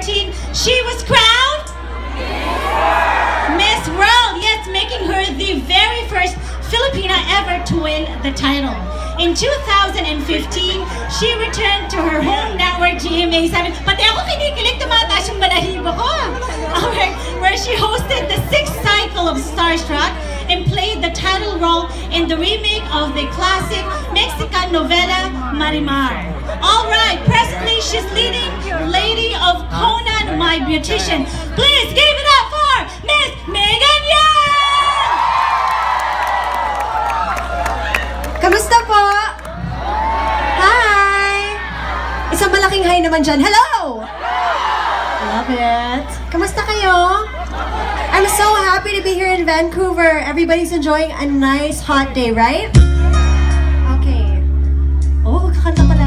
2014, she was crowned Miss World. Yes, making her the very first Filipina ever to win the title. In 2015, she returned to her home network GMA 7. Pati. Alright, where she hosted the sixth cycle of Starstruck and played the title role in the remake of the classic Mexican novela Marimar. Alright, presently she's leading My beautician. Please give it up for Miss Megan Young! Kamusta po? Hi! Isang malaking hi naman dyan. Hello! Love it. Kamusta kayo? I'm so happy to be here in Vancouver. Everybody's enjoying a nice hot day, right? Okay. Oh, kakanta pala